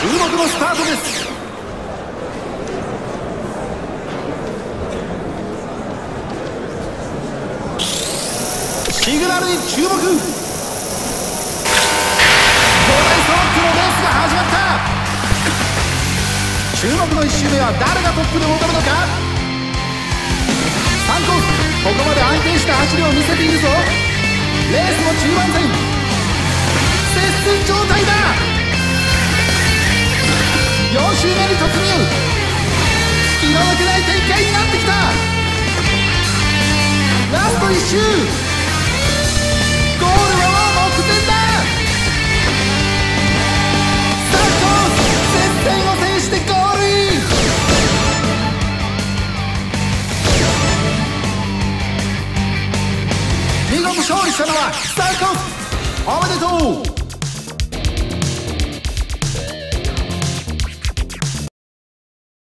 注目のスタートです。シグナルに注目。東大ソロックのレースが始まった。注目の1周目は誰がトップで戻るのか。3コースここまで安定した走りを見せているぞ。レースも中盤戦。周目に突入。気の抜けない展開になってきた。ラスト1周。見事勝利したのはスターコス。おめでとう。